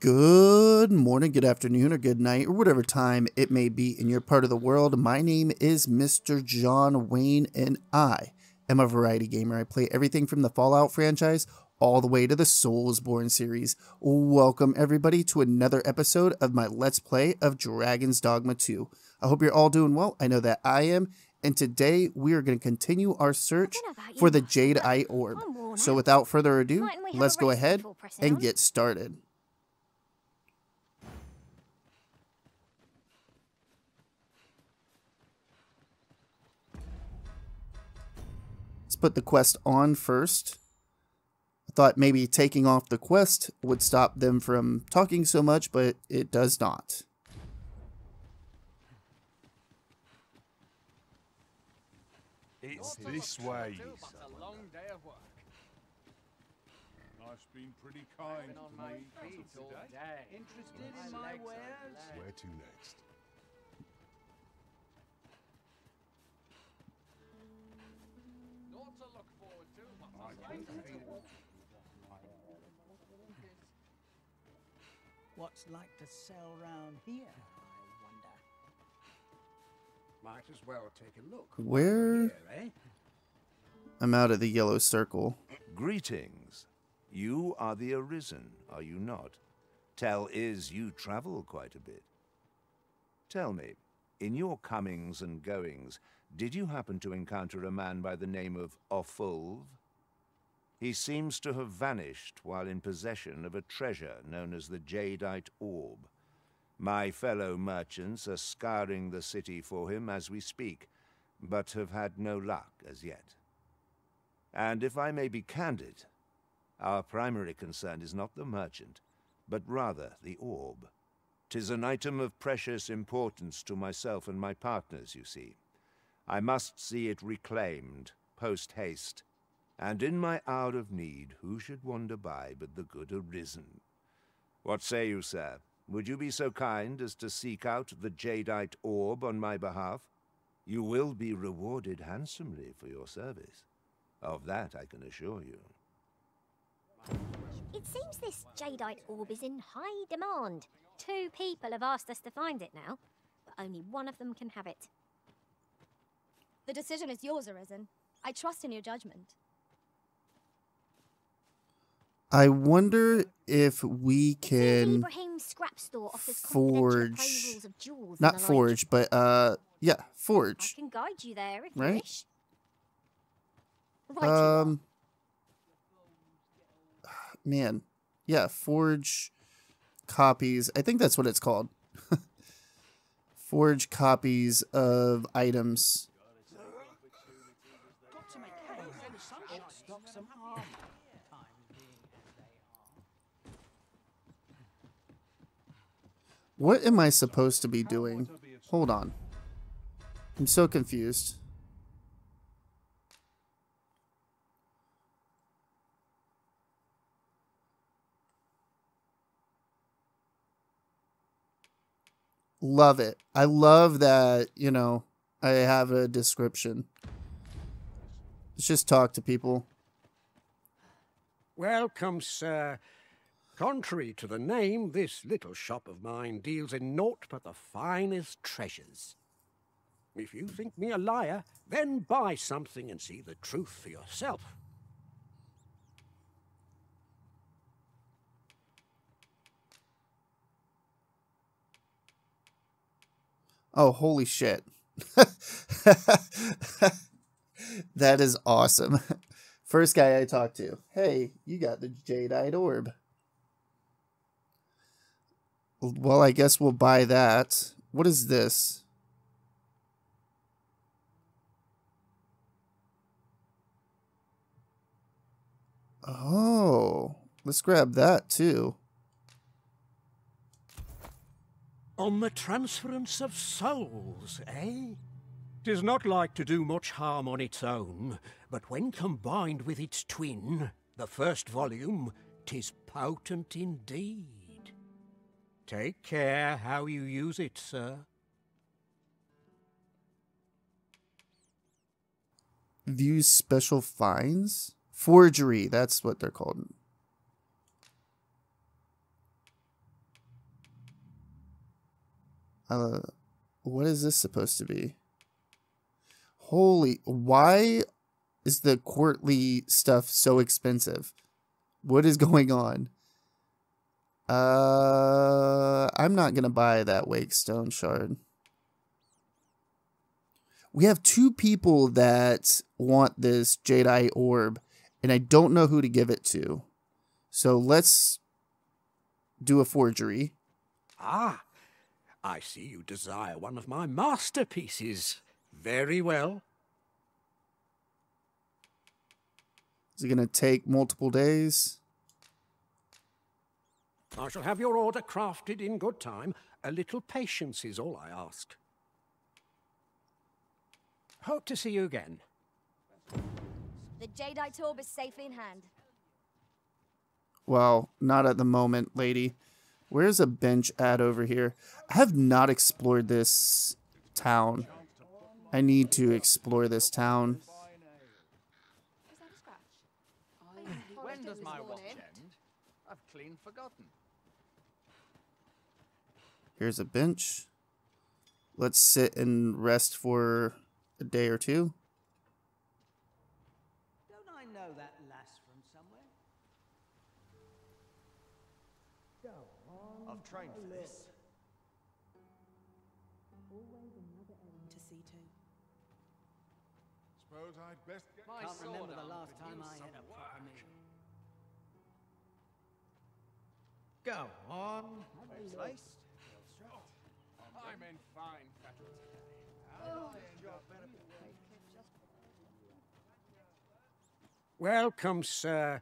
Good morning, good afternoon, or good night, or whatever time it may be in your part of the world. My name is Mr. John Wayne, and I am a variety gamer. I play everything from the Fallout franchise all the way to the Soulsborne series. Welcome, everybody, to another episode of my Let's Play of Dragon's Dogma 2. I hope you're all doing well. I know that I am, and today we are going to continue our search for the Jadeite Orb. So, without further ado, let's go ahead and get started. Put the quest on first. I thought maybe taking off the quest would stop them from talking so much, but it does not. It's this way. Life's been pretty kind to me. Interested in my wares? Where to next? What's like to sell round here, I wonder? Might as well take a look. Where? Here, eh? I'm out of the yellow circle. Greetings. You are the Arisen, are you not? Tell is you travel quite a bit. Tell me, in your comings and goings, did you happen to encounter a man by the name of Offulv? He seems to have vanished while in possession of a treasure known as the Jadeite Orb. My fellow merchants are scouring the city for him as we speak, but have had no luck as yet. And if I may be candid, our primary concern is not the merchant, but rather the orb. Tis an item of precious importance to myself and my partners, you see. I must see it reclaimed, post haste. And in my hour of need, who should wander by but the good Arisen? What say you, sir? Would you be so kind as to seek out the Jadeite Orb on my behalf? You will be rewarded handsomely for your service. Of that I can assure you. It seems this jadeite orb is in high demand. Two people have asked us to find it now, but only one of them can have it. The decision is yours, Arisen. I trust in your judgment. I wonder if we can scrap store forge, of jewels not the like. forge, but uh, yeah, forge. I forge. can guide you there if you Right? wish. Right you. Um, man, yeah, forge copies. I think that's what it's called. forge copies of items. Got to make haste. Stock some armor. Time being as they are. What am I supposed to be doing? Hold on. I'm so confused. Love it. I love that, you know, I have a description. Let's just talk to people. Welcome, sir. Contrary to the name, this little shop of mine deals in naught but the finest treasures. If you think me a liar, then buy something and see the truth for yourself. Oh, holy shit. that is awesome. First guy I talked to. Hey, you got the Jadeite Orb. Well, I guess we'll buy that. What is this? Oh, let's grab that too. On the transference of souls, eh? Tis not like to do much harm on its own, but when combined with its twin, the first volume, tis potent indeed. Take care how you use it, sir. View special finds? Forgery, that's what they're called. Uh, what is this supposed to be? Holy, why is the courtly stuff so expensive? What is going on? Uh, I'm not gonna buy that Wakestone shard. We have two people that want this Jadeite orb, and I don't know who to give it to. So let's do a forgery. Ah, I see you desire one of my masterpieces. Very well. Is it gonna take multiple days? I shall have your order crafted in good time. A little patience is all I ask. Hope to see you again. The Jadeite orb is safely in hand. Well, not at the moment, lady. Where's a bench at over here? I have not explored this town. I need to explore this town. When does my watch end? I've clean forgotten. Here's a bench. Let's sit and rest for a day or two. Don't I know that lass from somewhere? I've trained for this. To see to. Suppose I'd best get I can't remember the last time I had a proper meal. Go on. Sliced. I'm in fine fettle Welcome, sir.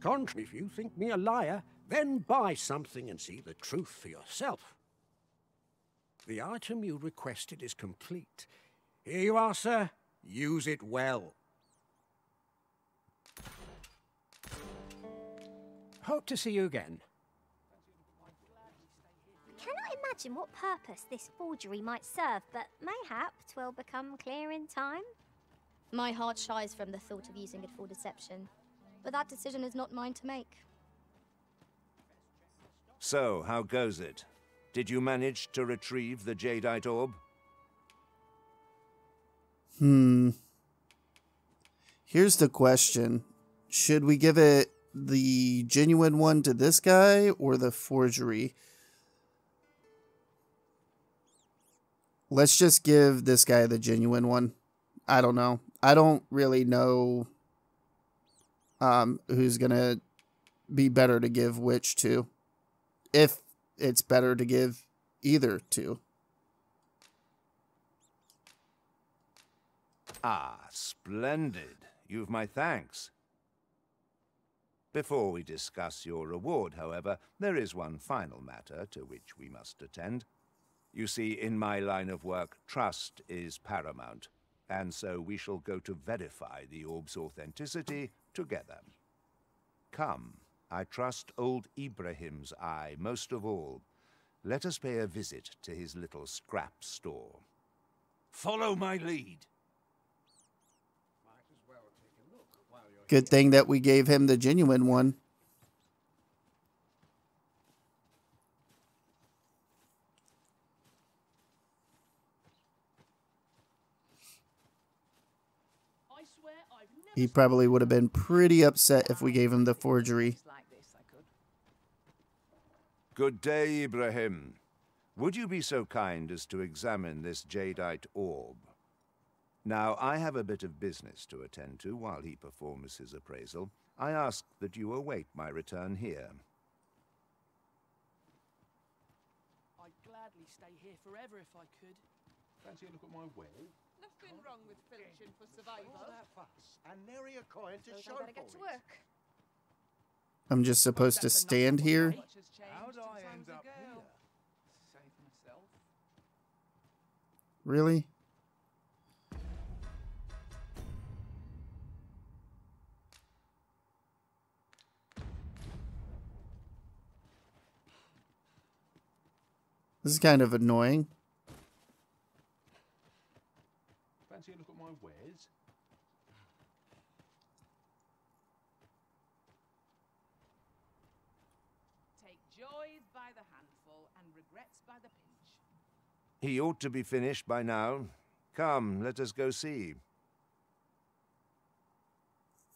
Contrary, if you think me a liar, then buy something and see the truth for yourself. The item you requested is complete. Here you are, sir. Use it well. Hope to see you again. Imagine what purpose this forgery might serve, but mayhap 'twill become clear in time. My heart shies from the thought of using it for deception. But that decision is not mine to make. So, how goes it? Did you manage to retrieve the Jadeite orb? Hmm. Here's the question Should we give it the genuine one to this guy or the forgery? Let's just give this guy the genuine one. I don't know. I don't really know um, who's going to be better to give which to. If it's better to give either to. Ah, splendid. You've my thanks. Before we discuss your reward, however, there is one final matter to which we must attend. You see, in my line of work, trust is paramount, and so we shall go to verify the orb's authenticity together. Come, I trust old Ibrahim's eye most of all. Let us pay a visit to his little scrap store. Follow my lead. Good thing that we gave him the genuine one. I swear I've never He probably would have been pretty upset if we gave him the forgery. like this, I could. Good day, Ibrahim. Would you be so kind as to examine this jadeite orb? Now, I have a bit of business to attend to while he performs his appraisal. I ask that you await my return here. I'd gladly stay here forever if I could. Fancy a look at my well? Nothing wrong with filching for survival. All that fuss, and nary a coin to Suppose show for get to work. I'm just supposed to stand here. Much has changed How'd I end up here? Save myself. Really? This is kind of annoying. Fancy a look at my wares? Take joys by the handful and regrets by the pinch. He ought to be finished by now. Come, let us go see.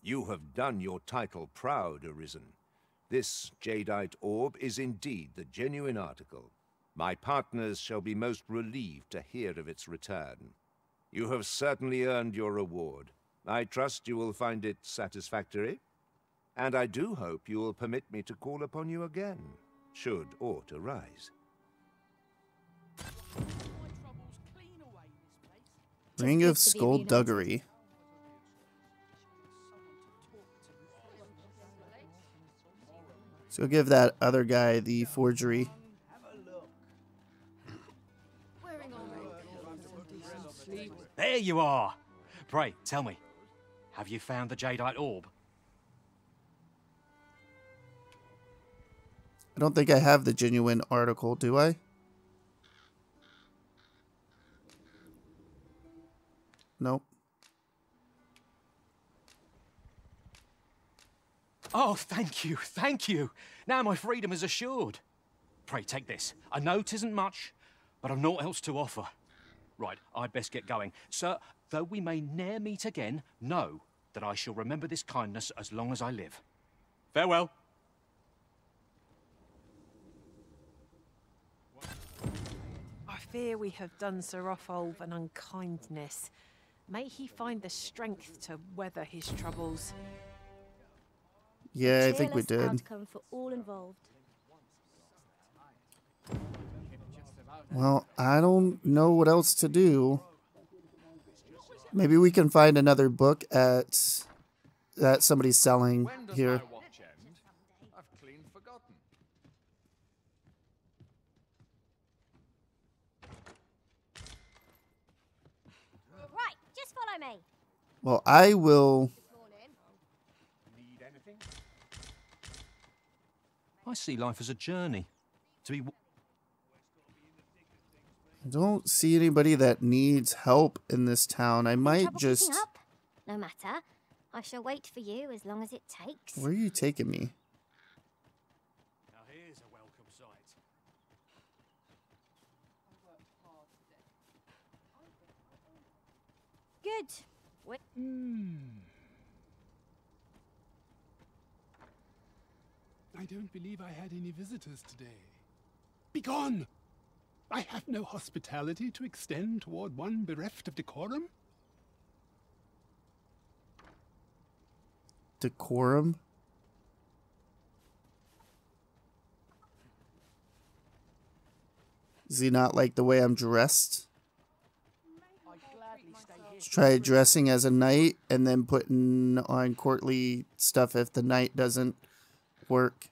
You have done your title proud, Arisen. This jadeite orb is indeed the genuine article. My partners shall be most relieved to hear of its return. You have certainly earned your reward. I trust you will find it satisfactory. And I do hope you will permit me to call upon you again, should aught arise. Ring of good to be reunited. Skullduggery. So give that other guy the forgery. There you are. Pray, tell me, have you found the jadeite orb? I don't think I have the genuine article, do I? Nope. Oh, thank you, thank you. Now my freedom is assured. Pray, take this. I know 'tisn't much, but I've naught else to offer. Right, I'd best get going. Sir, though we may ne'er meet again, know that I shall remember this kindness as long as I live. Farewell. I fear we have done Sir Rotholf an unkindness. May he find the strength to weather his troubles. Yeah, I think we Cheerless did. outcome for all involved. Well, I don't know what else to do. Maybe we can find another book at that somebody's selling When does here. my watch end? I've clean forgotten. Right, just follow me. Well, I will. Need anything? I see life as a journey. To be I don't see anybody that needs help in this town. I might just. No matter. I shall wait for you as long as it takes. Where are you taking me? Now here's a welcome sight. Good. Hmm. Wait. I don't believe I had any visitors today. Begone! I have no hospitality to extend toward one bereft of decorum. Decorum? Does he not like the way I'm dressed? Let's try dressing as a knight and then putting on courtly stuff if the knight doesn't work.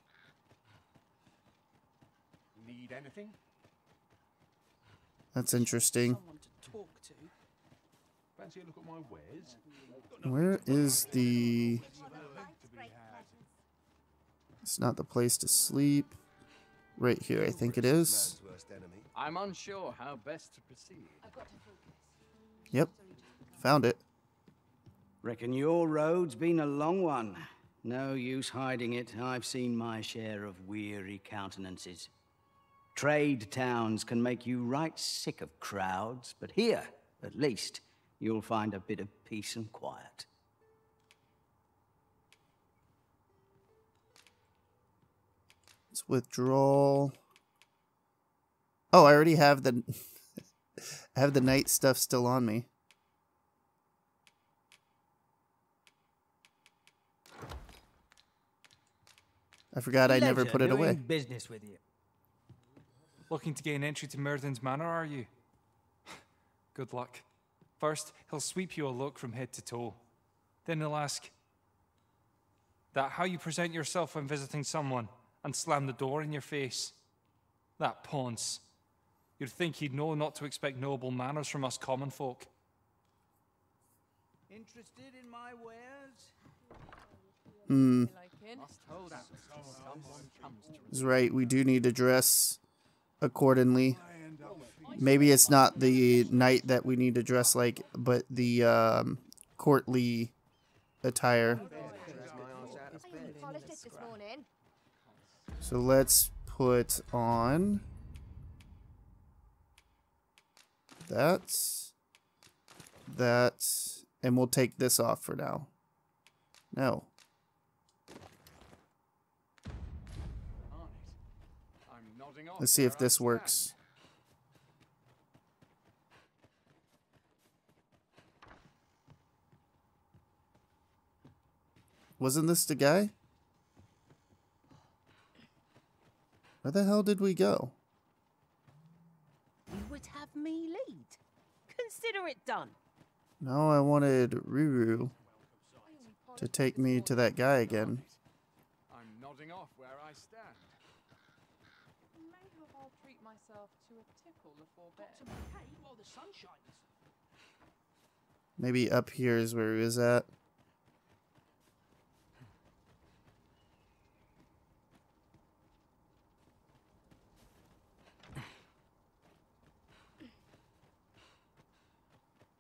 Need anything? That's interesting. Someone to talk to. Fancy a look at my wares? Where is the. It's not the place to sleep. Right here, I think it is. I'm unsure how best to proceed. Yep. Found it. Reckon your road's been a long one. No use hiding it. I've seen my share of weary countenances. Trade towns can make you right sick of crowds, but here, at least, you'll find a bit of peace and quiet. Let's withdraw. Oh, I already have the I have the night stuff still on me. I forgot I never put it away. business with you. Looking to gain entry to Murden's Manor, are you? Good luck. First, he'll sweep you a look from head to toe. Then he'll ask that how you present yourself when visiting someone and slam the door in your face. That ponce. You'd think he'd know not to expect noble manners from us common folk. Interested in my wares? Hmm. Must hold out. Someone comes to He's right. We do need to dress accordingly. Maybe it's not the knight that we need to dress like, but the um, courtly attire. Polished it this morning. So let's put on that, that, and we'll take this off for now. No. Let's see if this works. Wasn't this the guy? Where the hell did we go? You would have me lead. Consider it done. No, I wanted Ruru to take me to that guy again. I'm nodding off where I stand. Maybe I'll treat myself to a tickle before bed. while the sun shines. Maybe up here is where he was at.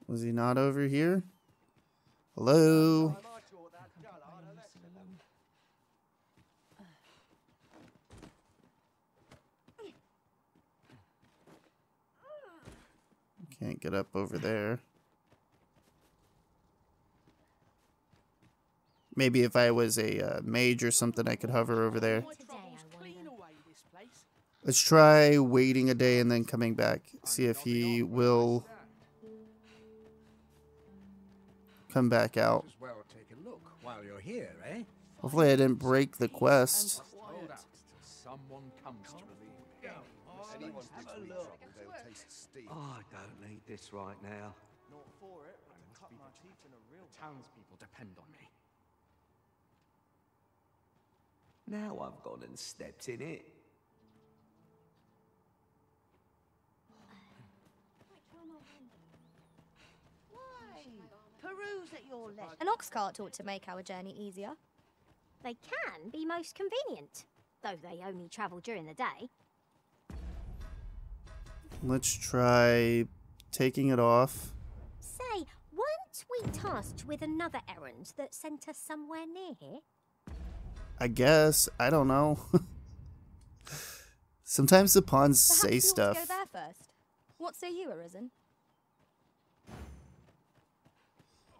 Was he not over here? Hello? Can't get up over there. Maybe if I was a uh, mage or something, I could hover over there. Let's try waiting a day and then coming back. See if he will come back out. As well take a look while you're here, eh? Hopefully I didn't break the quest. Someone comes to relieve me. Anyone digs me trouble, they'll taste steam. Oh, I don't need this right now. Not for it. Cut my teeth in a real Townspeople depend on me. Now I've gone and stepped in it. Peruse at your leisure. An ox cart ought to make our journey easier. They can be most convenient, though they only travel during the day. Let's try taking it off. Say, weren't we tasked with another errand that sent us somewhere near here? I guess. I don't know. Sometimes the pawns Perhaps say we ought to stuff. go there first. What say you, Arisen?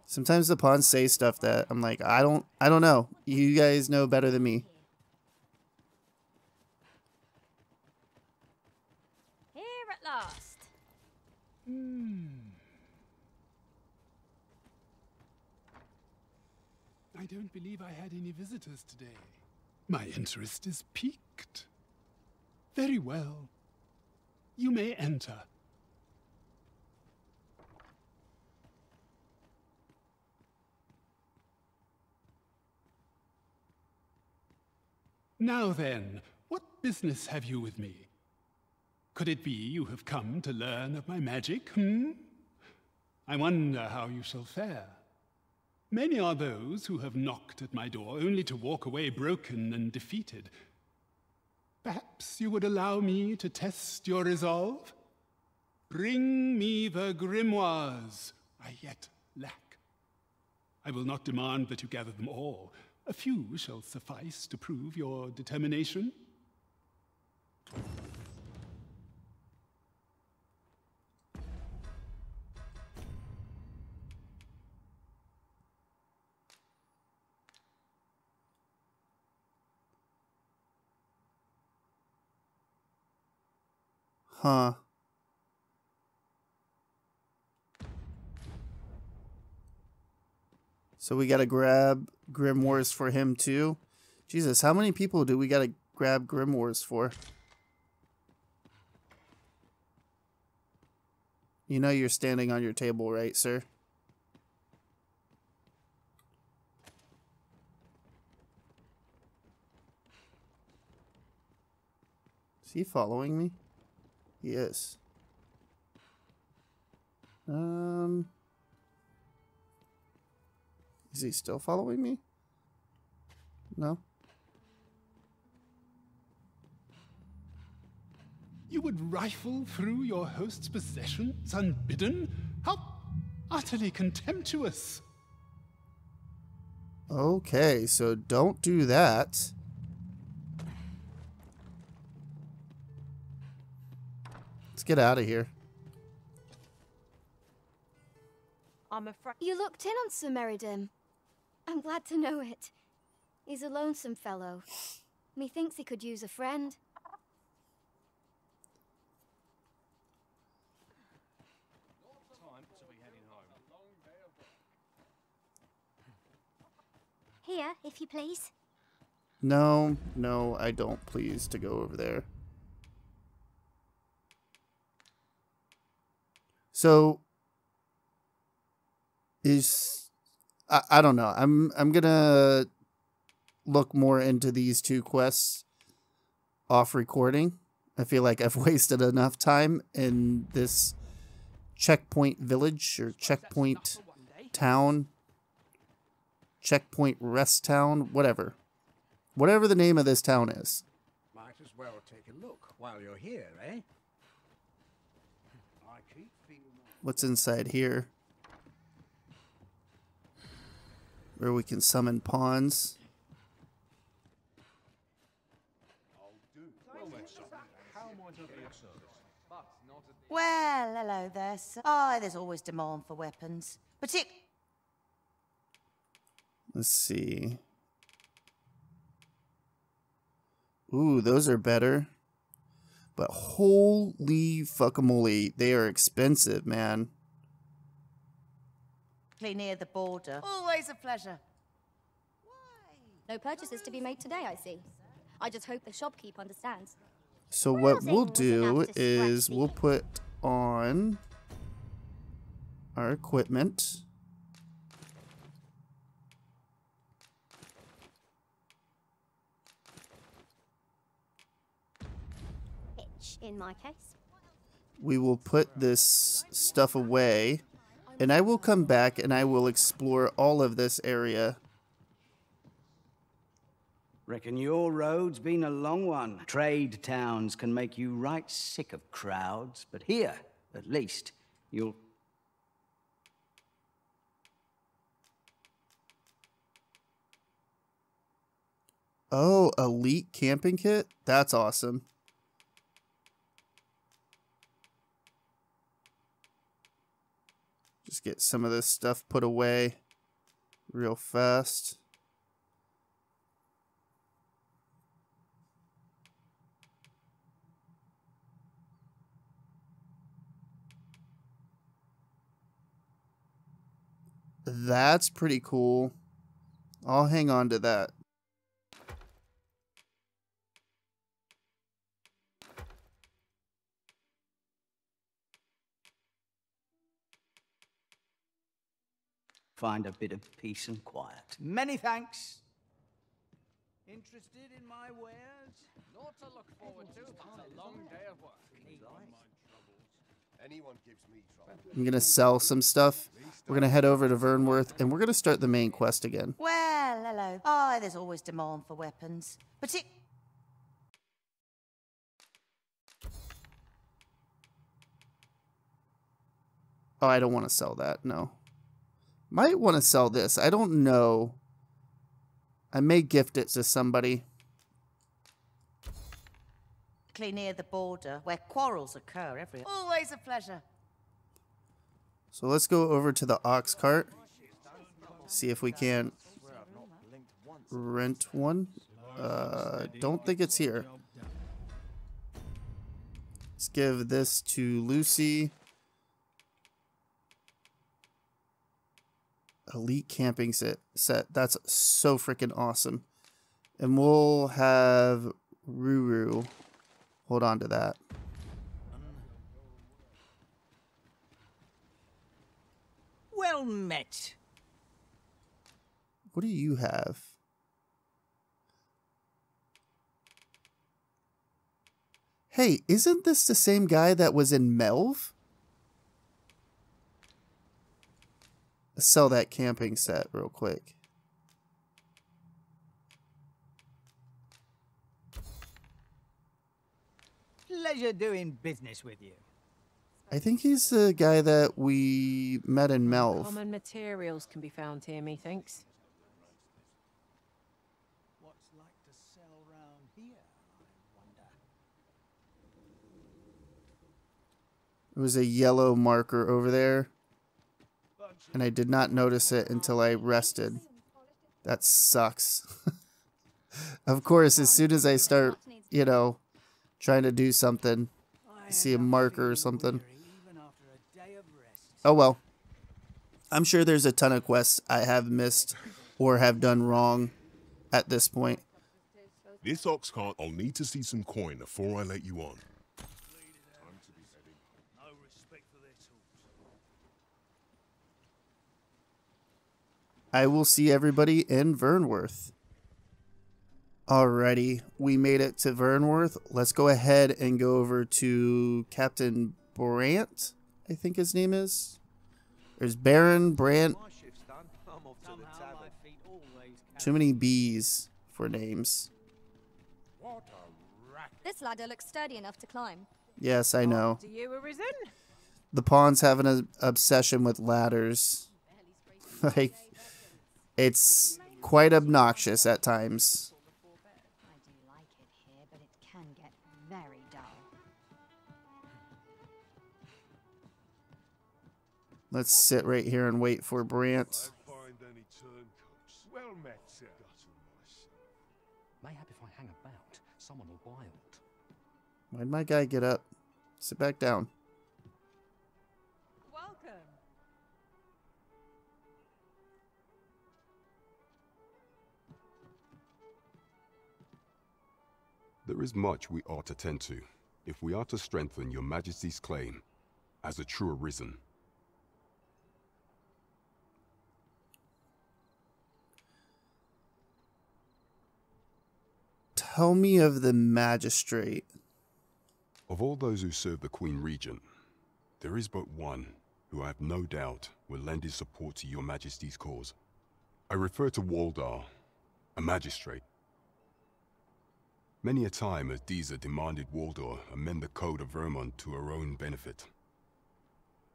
Sometimes the pawns say stuff that I'm like, I don't I don't know. You guys know better than me. Here at last. I don't believe I had any visitors today. My interest is piqued. Very well. You may enter. Now then, what business have you with me? Could it be you have come to learn of my magic, hmm? I wonder how you shall fare. Many are those who have knocked at my door only to walk away broken and defeated. Perhaps you would allow me to test your resolve? Bring me the grimoires I yet lack. I will not demand that you gather them all. A few shall suffice to prove your determination. Huh. So we gotta grab Grimoires for him too. Jesus, how many people do we gotta grab Grimoires for? You know you're standing on your table, right, sir? Is he following me? He is. Um... Is he still following me? No? You would rifle through your host's possessions unbidden? How utterly contemptuous! Okay, so don't do that. Let's get out of here. I'm afraid. You looked in on Sir Meriden. I'm glad to know it. He's a lonesome fellow. Methinks he could use a friend. Here, if you please. No, no, I don't please to go over there. So is I, I don't know. I'm I'm gonna look more into these two quests off recording. I feel like I've wasted enough time in this checkpoint village or checkpoint town, checkpoint rest town, whatever. Whatever the name of this town is. Might as well take a look while you're here, eh? I keep feeling What's inside here? Where we can summon pawns. Well, hello there, sir. Oh, there's always demand for weapons. Partic- Let's see. Ooh, those are better. But holy fuckamole, they are expensive, man. Play near the border. Always a pleasure. No purchases to be made today, I see. I just hope the shopkeep understands. So what we'll do is we'll put on our equipment. In my case. We will put this stuff away and I will come back and I will explore all of this area. Reckon your road's been a long one. Trade towns can make you right sick of crowds, but here, at least, you'll Oh, elite camping kit? That's awesome. Just get some of this stuff put away real fast. That's pretty cool. I'll hang on to that. Find a bit of peace and quiet. Many thanks. Interested in my wares? Not to look forward to, but a long day of work. Anyone gives me trouble. I'm going to sell some stuff. We're going to head over to Vernworth and we're going to start the main quest again. Well, hello. Oh, there's always demand for weapons. Partic- Oh, I don't want to sell that. No. Might want to sell this. I don't know. I may gift it to somebody. near the border, where quarrels occur every. Always a pleasure. So let's go over to the ox cart. See if we can rent one. Uh, don't think it's here. Let's give this to Lucy. Elite camping set. set. That's so freaking awesome. And we'll have Ruru. Hold on to that. Well met. What do you have? Hey, isn't this the same guy that was in Melve? Sell that camping set real quick. Pleasure doing business with you. I think he's the guy that we met in Melve. Common materials can be found here, methinks. What's like to sell round here, I wonder? It was a yellow marker over there. And I did not notice it until I rested. That sucks. of course, as soon as I start, you know, trying to do something, see a marker or something. Oh well. I'm sure there's a ton of quests I have missed or have done wrong at this point. This ox cart, I'll need to see some coin before I let you on. I will see everybody in Vernworth. Alrighty, we made it to Vernworth. Let's go ahead and go over to Captain Brant, I think his name is. There's Baron Brant. Too many B's for names. This ladder looks sturdy enough to climb. Yes, I know. You? The pawns have an obsession with ladders. like, it's quite obnoxious at times. Let's sit right here and wait for Brant. Well met, sir. Mayhap if I hang about, someone will wild. Why'd my guy get up? Sit back down. There is much we ought to tend to, if we are to strengthen your majesty's claim as a true arisen. Tell me of the magistrate. Of all those who serve the Queen Regent, there is but one who I have no doubt will lend his support to your majesty's cause. I refer to Waldar, a magistrate. Many a time has Disa demanded Waldar amend the code of Vermund to her own benefit.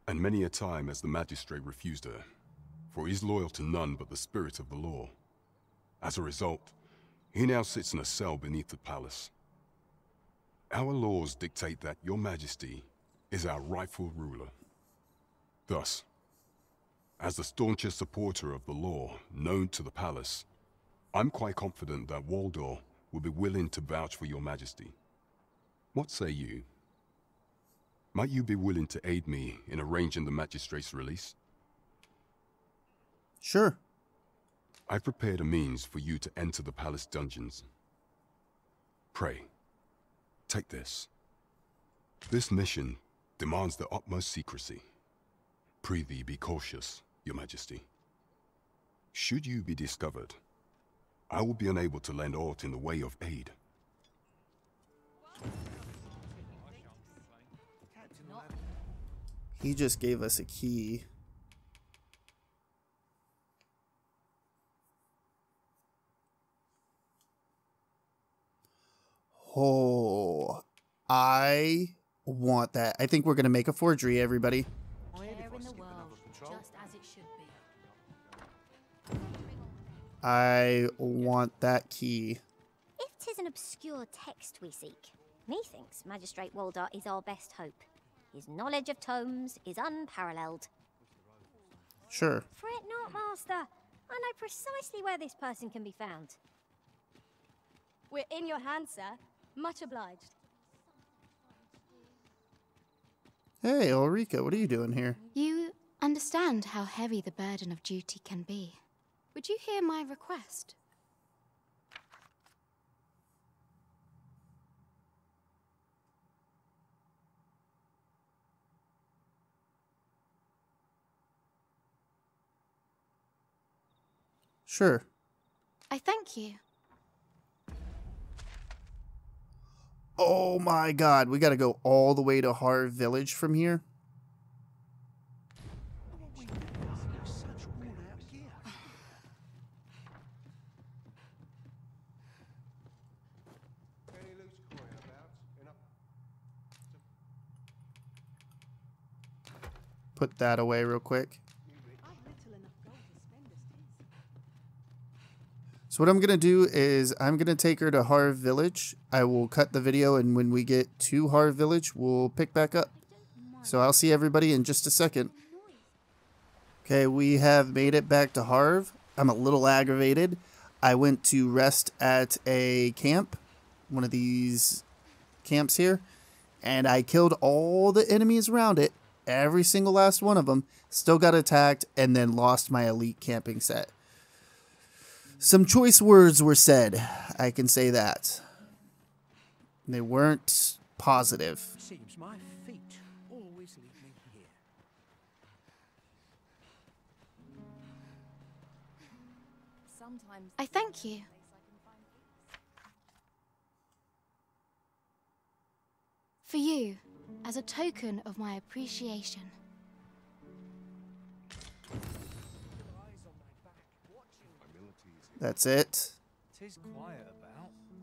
And many a time has the magistrate refused her, for he is loyal to none but the spirit of the law. As a result, he now sits in a cell beneath the palace. Our laws dictate that your majesty is our rightful ruler. Thus, as the staunchest supporter of the law known to the palace, I'm quite confident that Waldar will be willing to vouch for your majesty. What say you? Might you be willing to aid me in arranging the magistrate's release? Sure. I've prepared a means for you to enter the palace dungeons. Pray, take this. This mission demands the utmost secrecy. Prithee be cautious, your majesty. Should you be discovered, I will be unable to lend aught in the way of aid. He just gave us a key. Oh, I want that. I think we're going to make a forgery, everybody. I want that key. If 'tis an obscure text we seek, methinks Magistrate Waldar is our best hope. His knowledge of tomes is unparalleled. Sure. Fret not, Master. I know precisely where this person can be found. We're in your hands, sir. Much obliged. Hey, Ulrika, what are you doing here? You understand how heavy the burden of duty can be. Would you hear my request? Sure. I thank you. Oh my god, we gotta go all the way to Harve Village from here? Put that away real quick. So what I'm going to do is I'm going to take her to Harve Village. I will cut the video and when we get to Harve Village, we'll pick back up. So I'll see everybody in just a second. Okay, we have made it back to Harve. I'm a little aggravated. I went to rest at a camp, one of these camps here, and I killed all the enemies around it, every single last one of them. Still got attacked and then lost my elite camping set. Some choice words were said, I can say that. They weren't positive. Seems my feet always lead me here. I thank you. For you, as a token of my appreciation. That's it. Tis quiet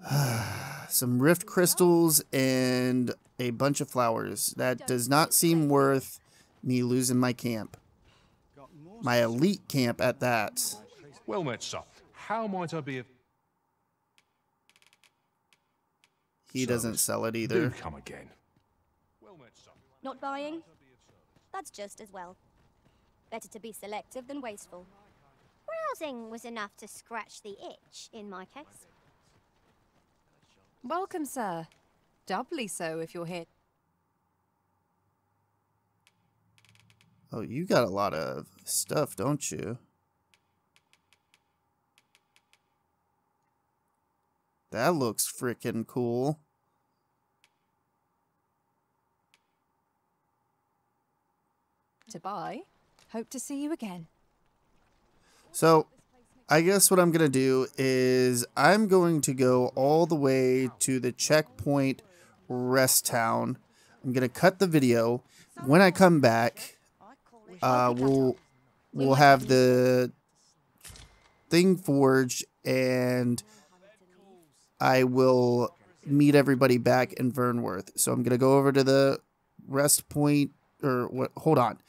about. Some rift crystals and a bunch of flowers. That does not seem worth me losing my camp. My elite camp at that. Well met, sir. How might I be of... He doesn't sell it either. Do come again. Not buying? That's just as well. Better to be selective than wasteful. Browsing was enough to scratch the itch, in my case. Welcome, sir. Doubly so if you're here. Oh, you got a lot of stuff, don't you? That looks freaking cool. To buy. Hope to see you again. So, I guess what I'm going to do is I'm going to go all the way to the checkpoint rest town. I'm going to cut the video. When I come back, uh, we'll we'll have the thing forged and I will meet everybody back in Vernworth. So I'm going to go over to the rest point or what hold on.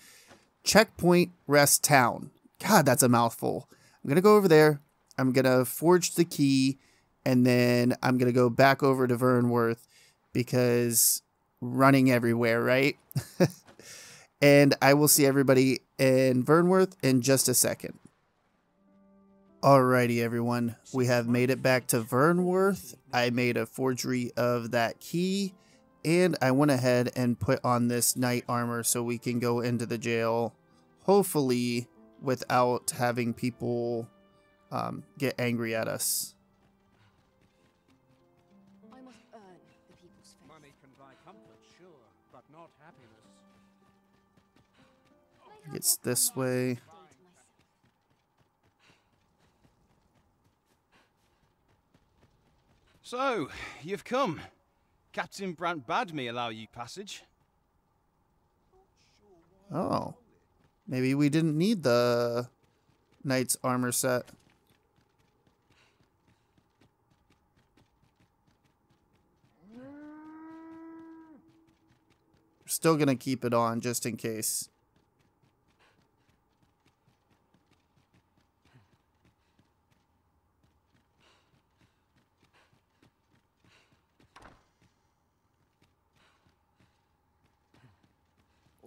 Checkpoint rest town. God, that's a mouthful. I'm going to go over there. I'm going to forge the key and then I'm going to go back over to Vernworth because running everywhere, right? and I will see everybody in Vernworth in just a second. Alrighty, everyone. We have made it back to Vernworth. I made a forgery of that key, and I went ahead and put on this knight armor so we can go into the jail, hopefully without having people um, get angry at us. I must earn the people's faith. Money can buy comfort, sure, but not happiness. It's this way. So, you've come. Captain Brant bade me allow you passage. Oh. Maybe we didn't need the knight's armor set. Still gonna keep it on just in case.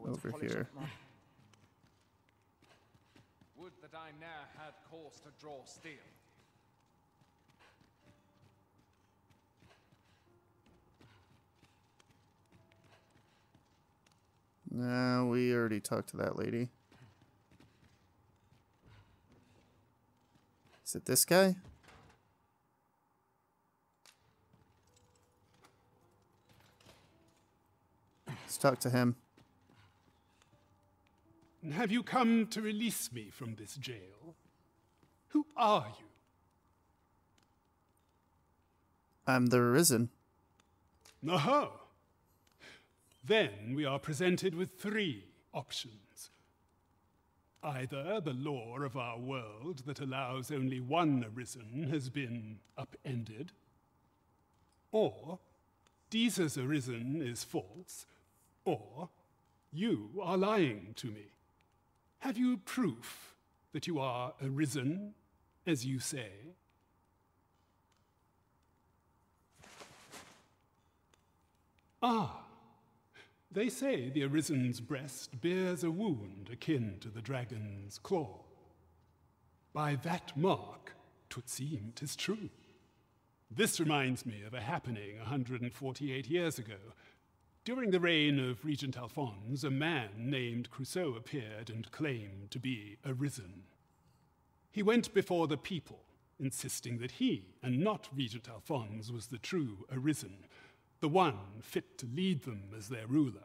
Over here. Would that I ne'er had cause to draw steel. No, we already talked to that lady. Is it this guy? Let's talk to him. Have you come to release me from this jail? Who are you? I'm the Risen. Aha! Then we are presented with three options. Either the law of our world that allows only one arisen has been upended, or Disa's arisen is false, or you are lying to me. Have you proof that you are arisen, as you say? Ah, They say the Arisen's breast bears a wound akin to the dragon's claw. By that mark, twould seem 'tis true. This reminds me of a happening 148 years ago. During the reign of Regent Alphonse, a man named Crusoe appeared and claimed to be Arisen. He went before the people, insisting that he, and not Regent Alphonse, was the true Arisen, the one fit to lead them as their ruler.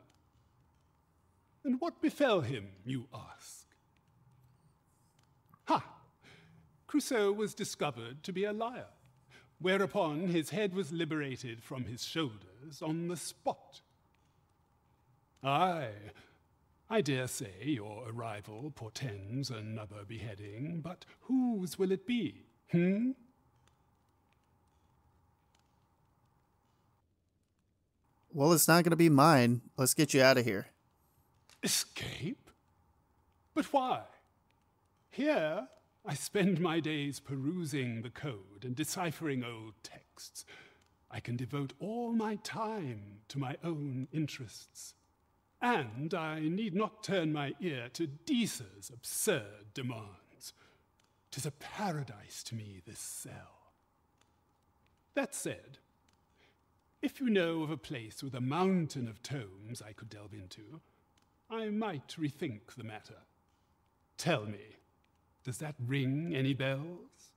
And what befell him, you ask? Ha! Crusoe was discovered to be a liar, whereupon his head was liberated from his shoulders on the spot. Aye, I dare say your arrival portends another beheading, but whose will it be, hmm? Well, it's not going to be mine. Let's get you out of here. Escape? But why? Here, I spend my days perusing the code and deciphering old texts. I can devote all my time to my own interests. And I need not turn my ear to Disa's absurd demands. Tis a paradise to me, this cell. That said, if you know of a place with a mountain of tomes I could delve into, I might rethink the matter. Tell me, does that ring any bells?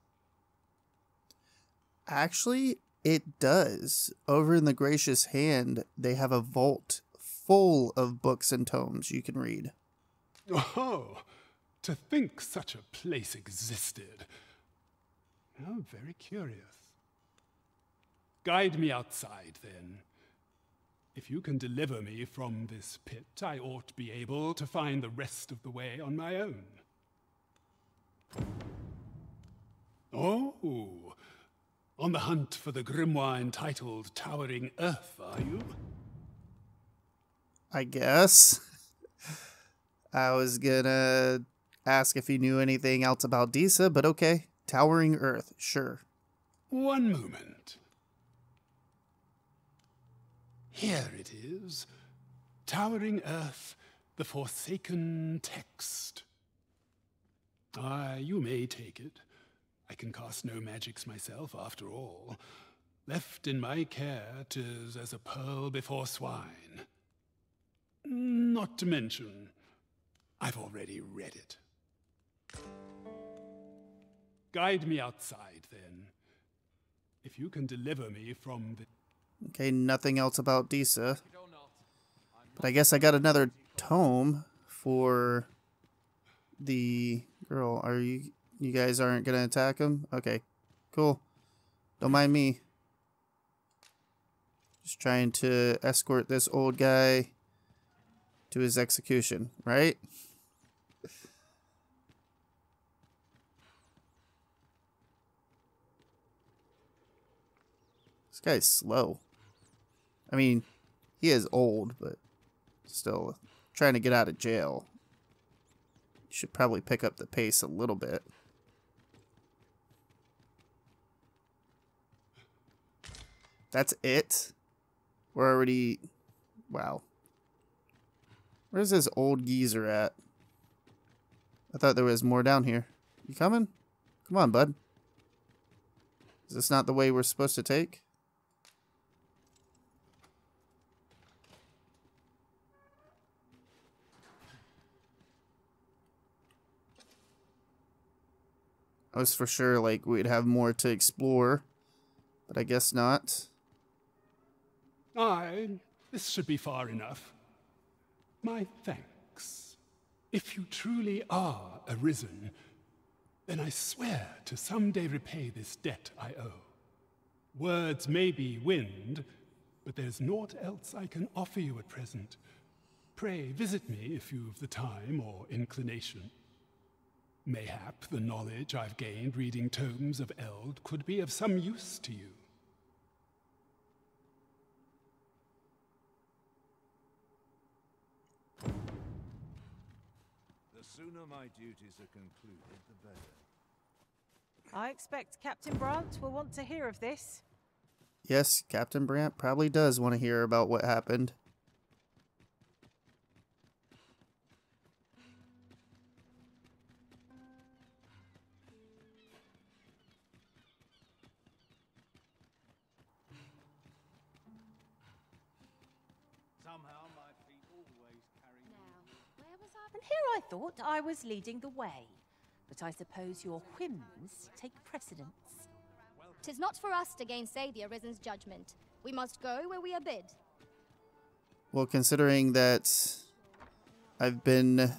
Actually, it does. Over in the Gracious Hand, they have a vault full of books and tomes you can read. Oh, to think such a place existed. How very curious. Guide me outside, then. If you can deliver me from this pit, I ought to be able to find the rest of the way on my own. Oh, on the hunt for the grimoire entitled Towering Earth, are you? I guess. I was gonna ask if you knew anything else about Disa, but okay. Towering Earth, sure. One moment. Here it is Towering Earth, the Forsaken Text. Ah, you may take it. I can cast no magics myself, after all. Left in my care, tis as a pearl before swine. Not to mention, I've already read it. Guide me outside, then. If you can deliver me from the. Okay, nothing else about Disa. But I guess I got another tome for the girl. Are you you guys aren't gonna attack him? Okay. Cool. Don't mind me. Just trying to escort this old guy to his execution, right? This guy's slow. I mean, he is old, but still trying to get out of jail. Should probably pick up the pace a little bit. That's it? We're already... Wow. Where's this old geezer at? I thought there was more down here. You coming? Come on, bud. Is this not the way we're supposed to take? I was for sure like we'd have more to explore, but I guess not. Aye, this should be far enough. My thanks. If you truly are arisen, then I swear to someday repay this debt I owe. Words may be wind, but there's naught else I can offer you at present. Pray visit me if you've the time or inclination. Mayhap the knowledge I've gained reading tomes of Eld could be of some use to you. The sooner my duties are concluded, the better. I expect Captain Brant will want to hear of this. Yes, Captain Brant probably does want to hear about what happened. I? And here I thought I was leading the way. But I suppose your whims take precedence. Tis not for us to gainsay the Arisen's judgment. We must go where we are bid. Well, considering that I've been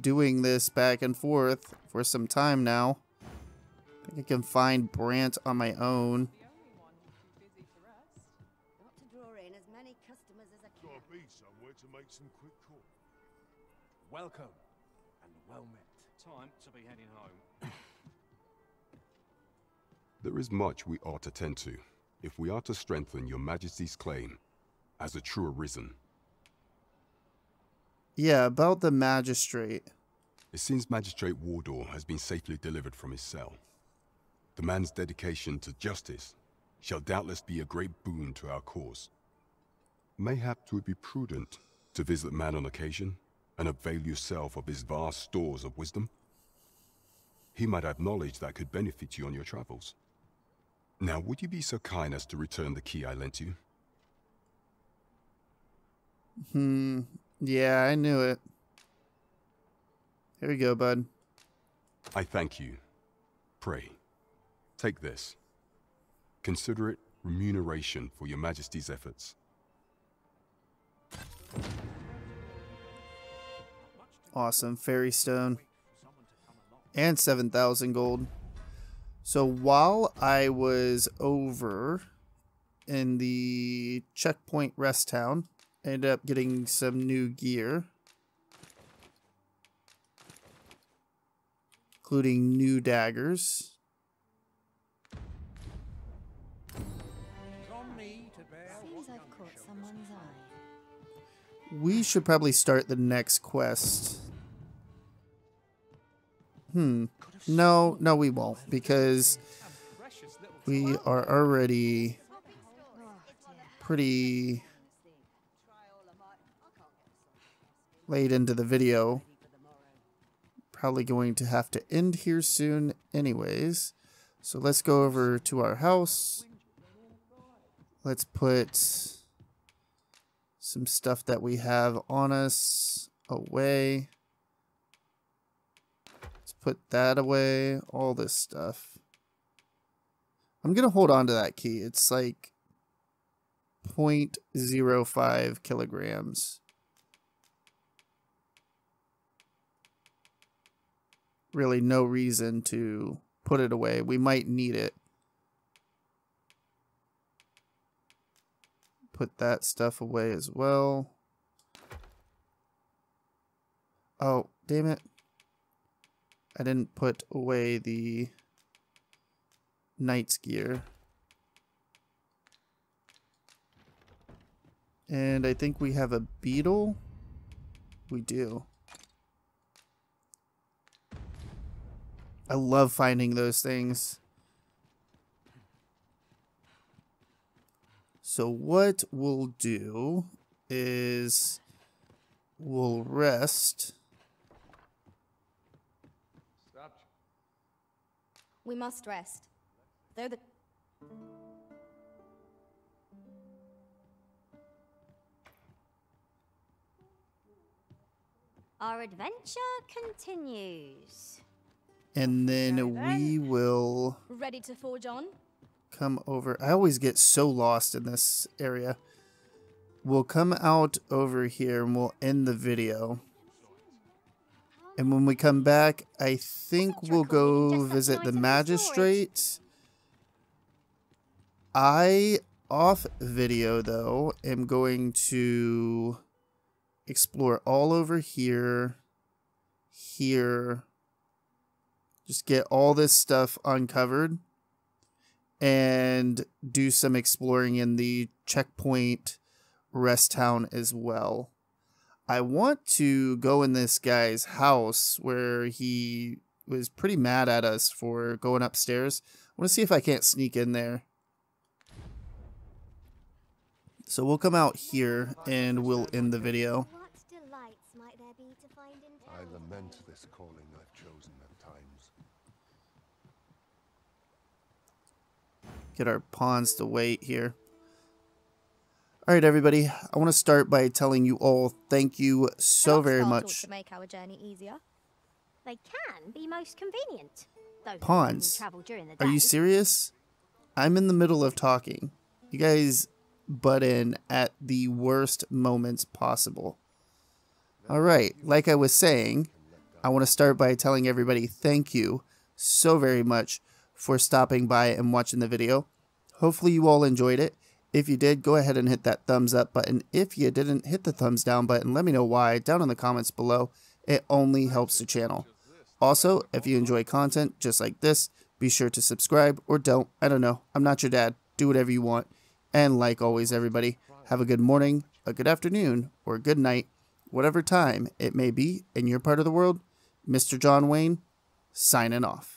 doing this back and forth for some time now, I think I can find Brant on my own. Got There is much we ought to tend to, if we are to strengthen your majesty's claim as a true arisen. Yeah, about the magistrate. It seems Magistrate Waldar has been safely delivered from his cell. The man's dedication to justice shall doubtless be a great boon to our cause. Mayhap it would be prudent to visit the man on occasion and avail yourself of his vast stores of wisdom. He might have knowledge that could benefit you on your travels. Now, would you be so kind as to return the key I lent you? Hmm. Yeah, I knew it. Here we go, bud. I thank you. Pray, take this. Consider it remuneration for your majesty's efforts. Awesome. Fairy stone. And 7,000 gold. So while I was over in the checkpoint rest town, I ended up getting some new gear. Including new daggers. Seems I've caught someone's eye. We should probably start the next quest. Hmm. No, no, we won't because we are already pretty late into the video. Probably going to have to end here soon, anyways. So let's go over to our house. Let's put some stuff that we have on us away. Put that away, all this stuff. I'm going to hold on to that key. It's like 0.05 kilograms. Really no reason to put it away. We might need it. Put that stuff away as well. Oh, damn it. I didn't put away the knight's gear. And I think we have a beetle. We do. I love finding those things. So what we'll do is we'll rest. We must rest. Though the Our adventure continues. And then we will Ready to forge on? come over. I always get so lost in this area. We'll come out over here and we'll end the video. And when we come back, I think we'll go visit the magistrate. I, off video though, am going to explore all over here, here, just get all this stuff uncovered and do some exploring in the checkpoint rest town as well. I want to go in this guy's house where he was pretty mad at us for going upstairs. I want to see if I can't sneak in there. So we'll come out here and we'll end the video. What delights might there be to find in I lament this calling I've chosen at times. Get our pawns to wait here. All right, everybody. I want to start by telling you all thank you so very much. to make our journey easier. They can be most convenient. Pawns, travel during the are you serious? I'm in the middle of talking. You guys butt in at the worst moments possible. All right, like I was saying, I want to start by telling everybody thank you so very much for stopping by and watching the video. Hopefully, you all enjoyed it. If you did, go ahead and hit that thumbs up button. If you didn't, hit the thumbs down button. Let me know why down in the comments below. It only helps the channel. Also, if you enjoy content just like this, be sure to subscribe or don't. I don't know. I'm not your dad. Do whatever you want. And like always, everybody, have a good morning, a good afternoon, or a good night, whatever time it may be in your part of the world. Mr. John Wayne, signing off.